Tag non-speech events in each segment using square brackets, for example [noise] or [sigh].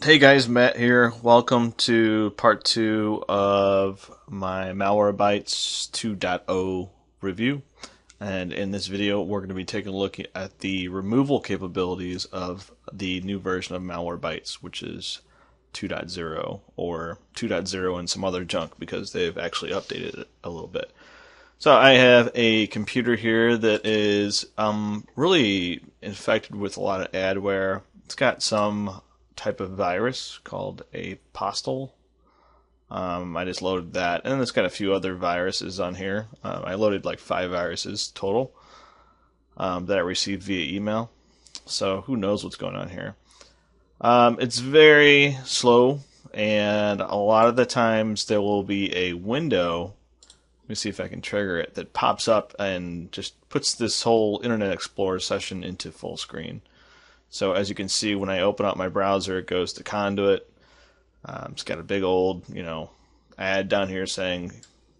Hey guys, Matt here. Welcome to part two of my Malwarebytes 2.0 review. And in this video, we're going to be taking a look at the removal capabilities of the new version of Malwarebytes, which is 2.0 or 2.0 and some other junk because they've actually updated it a little bit. So I have a computer here that is um, really infected with a lot of adware. It's got some type of virus called a postal. Um, I just loaded that, and it's got a few other viruses on here. Um, I loaded like five viruses total um, that I received via email. So who knows what's going on here? Um, it's very slow, and a lot of the times there will be a window. Let me see if I can trigger it that pops up and just puts this whole Internet Explorer session into full screen. So as you can see, when I open up my browser, it goes to Conduit. Um, it's got a big old, you know, ad down here saying,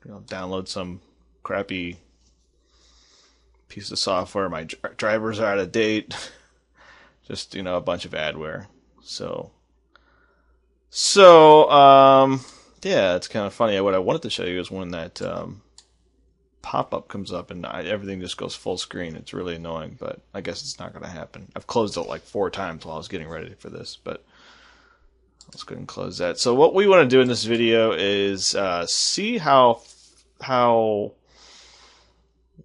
you know, download some crappy piece of software. My drivers are out of date. [laughs] Just you know, a bunch of adware. So, so um, yeah, it's kind of funny. What I wanted to show you is when that um, pop up comes up and I, everything just goes full screen. It's really annoying, but I guess it's not going to happen. I've closed it like four times while I was getting ready for this, but let's go ahead and close that. So what we want to do in this video is uh, see how how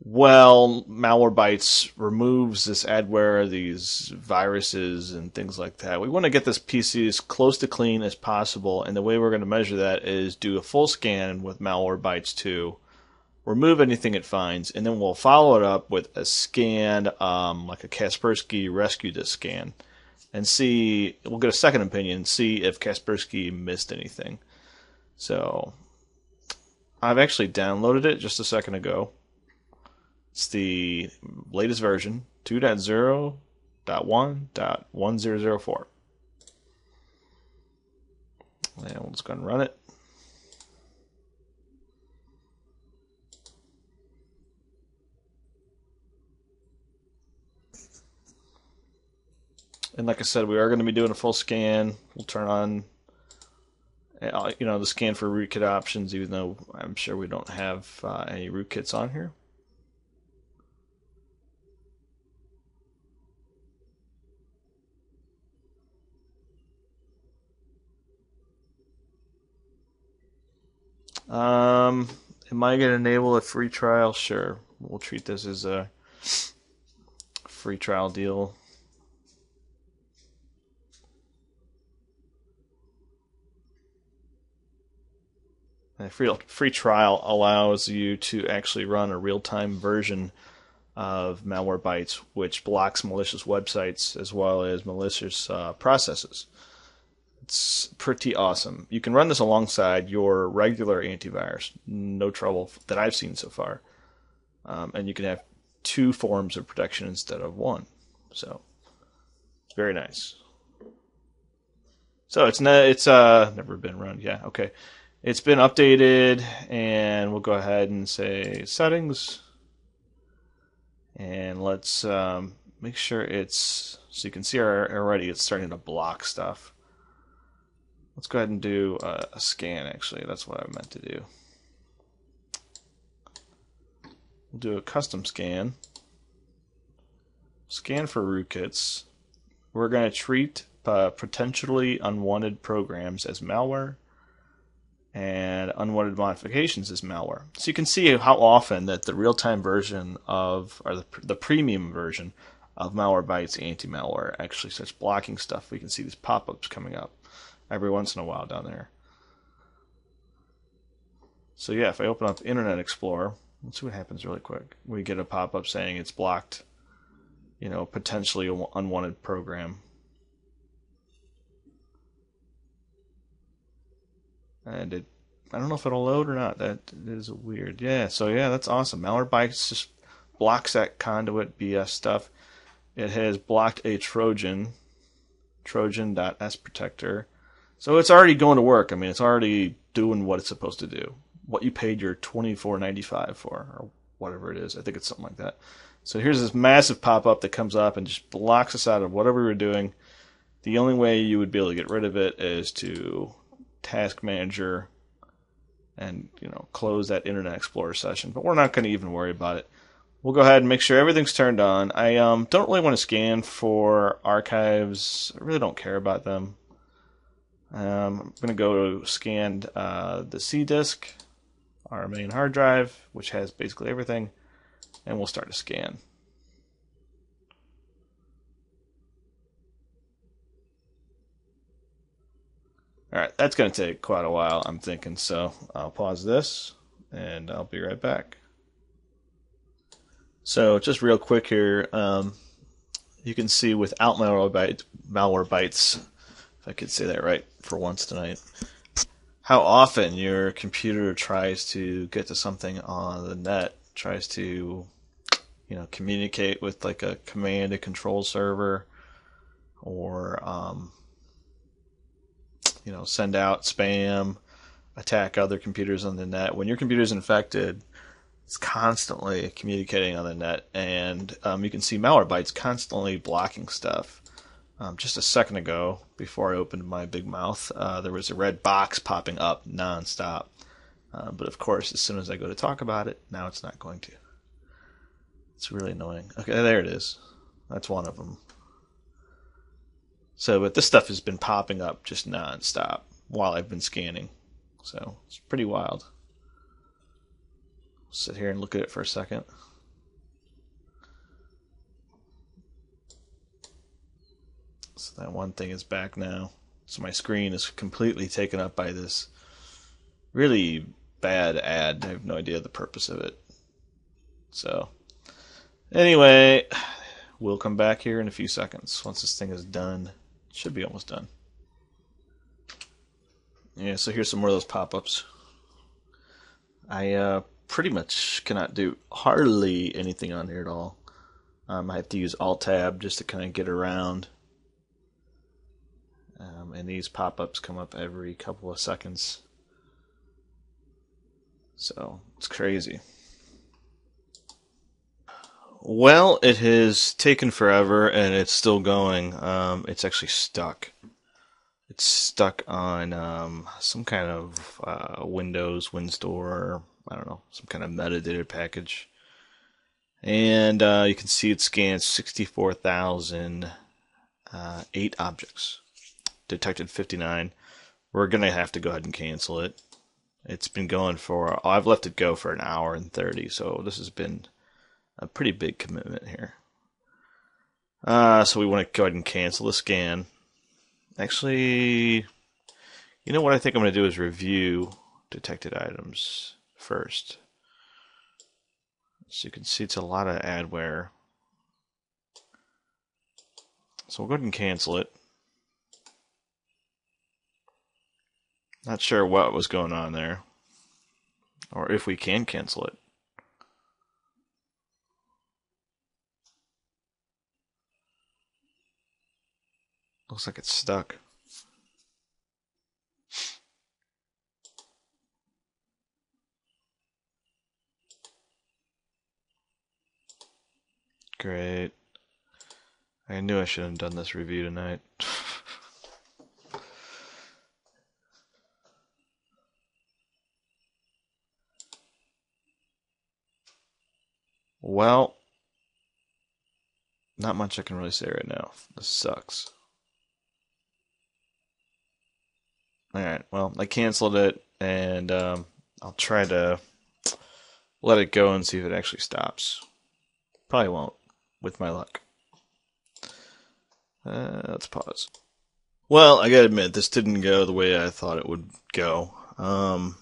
well Malwarebytes removes this adware, these viruses and things like that. We want to get this PC as close to clean as possible, and the way we're going to measure that is do a full scan with Malwarebytes 2 remove anything it finds, and then we'll follow it up with a scan, um, like a Kaspersky rescue disk scan, and see. We'll get a second opinion, see if Kaspersky missed anything. So, I've actually downloaded it just a second ago. It's the latest version, 2.0.1.1004. And we'll just go and run it. And like I said, we are going to be doing a full scan. We'll turn on, uh, you know, the scan for rootkit options, even though I'm sure we don't have uh, any rootkits on here. Um, am I going to enable a free trial? Sure. We'll treat this as a free trial deal. A free, free trial allows you to actually run a real time version of Malwarebytes, which blocks malicious websites as well as malicious uh, processes. It's pretty awesome. You can run this alongside your regular antivirus, no trouble that I've seen so far. Um, and you can have two forms of protection instead of one. So, very nice. So it's it's uh never been run. Yeah, okay it's been updated and we'll go ahead and say settings. And let's um, make sure it's so you can see already it's starting to block stuff. Let's go ahead and do a, a scan actually. That's what I meant to do. We'll do a custom scan. Scan for rootkits. We're going to treat uh, potentially unwanted programs as malware and unwanted modifications is malware. So you can see how often that the real-time version of, or the, the premium version of Malwarebytes anti-malware actually starts blocking stuff. We can see these pop-ups coming up every once in a while down there. So yeah, if I open up Internet Explorer, let's see what happens really quick. We get a pop-up saying it's blocked, you know, potentially an unwanted program. And it I don't know if it'll load or not. That is weird. Yeah, so yeah, that's awesome. Malwarebytes just blocks that conduit BS stuff. It has blocked a Trojan, Trojan.s protector. So it's already going to work. I mean, it's already doing what it's supposed to do. What you paid your twenty four ninety five for, or whatever it is. I think it's something like that. So here's this massive pop up that comes up and just blocks us out of whatever we're doing. The only way you would be able to get rid of it is to task manager and you know close that Internet Explorer session. But we're not going to even worry about it. We'll go ahead and make sure everything's turned on. I um, don't really want to scan for archives. I really don't care about them. Um, I'm going to go to scan uh, the C disk, our main hard drive, which has basically everything, and we'll start a scan. Alright, that's going to take quite a while, I'm thinking, so I'll pause this and I'll be right back. So, just real quick here, um, you can see without Malwarebytes, Malwarebytes, if I could say that right for once tonight, how often your computer tries to get to something on the net, tries to, you know, communicate with like a command and control server or, um, you know, send out spam, attack other computers on the net. When your computer is infected, it's constantly communicating on the net, and um, you can see Malwarebytes constantly blocking stuff. Um, just a second ago, before I opened my big mouth, uh, there was a red box popping up nonstop. Uh, but of course, as soon as I go to talk about it, now it's not going to. It's really annoying. Okay, there it is. That's one of them. So, but this stuff has been popping up just nonstop while I've been scanning. So it's pretty wild. Sit here and look at it for a second. So that one thing is back now. So my screen is completely taken up by this really bad ad. I have no idea the purpose of it. So, anyway, we'll come back here in a few seconds once this thing is done. Should be almost done. Yeah, so here's some more of those pop-ups. I uh, pretty much cannot do hardly anything on here at all. Um, I have to use Alt-Tab just to kind of get around. Um, and these pop-ups come up every couple of seconds. So, it's crazy. Well, it has taken forever and it's still going. Um, it's actually stuck. It's stuck on um, some kind of uh, Windows, WinStore, I don't know, some kind of metadata package. And uh, you can see it scans 64,008 uh, objects. Detected 59. We're going to have to go ahead and cancel it. It's been going for, I've left it go for an hour and 30, so this has been a pretty big commitment here. Uh, so we want to go ahead and cancel the scan. Actually, you know what I think I'm going to do is review detected items first. So you can see it's a lot of adware. So we'll go ahead and cancel it. Not sure what was going on there. Or if we can cancel it. Looks like it's stuck. Great. I knew I should have done this review tonight. [laughs] well, not much I can really say right now. This sucks. Alright, well, I canceled it, and um, I'll try to let it go and see if it actually stops. Probably won't, with my luck. Uh, let's pause. Well, I gotta admit, this didn't go the way I thought it would go. Um,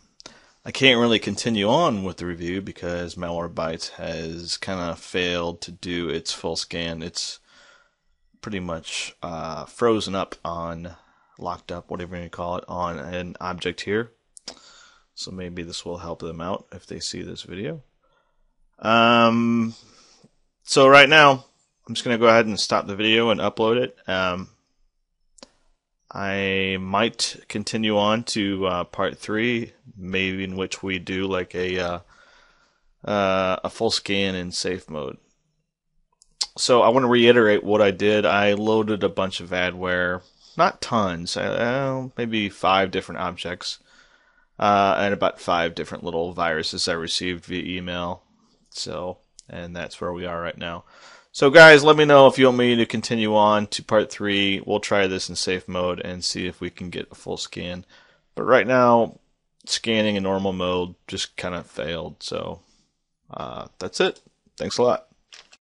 I can't really continue on with the review because Malwarebytes has kind of failed to do its full scan. It's pretty much uh, frozen up on locked up, whatever you call it, on an object here. So maybe this will help them out if they see this video. Um, so right now, I'm just going to go ahead and stop the video and upload it. Um, I might continue on to uh, part three, maybe in which we do like a uh, uh, a full scan in safe mode. So I want to reiterate what I did. I loaded a bunch of adware not tons, uh, maybe five different objects, uh, and about five different little viruses I received via email. So, and that's where we are right now. So, guys, let me know if you want me to continue on to part three. We'll try this in safe mode and see if we can get a full scan. But right now, scanning in normal mode just kind of failed. So, uh, that's it. Thanks a lot.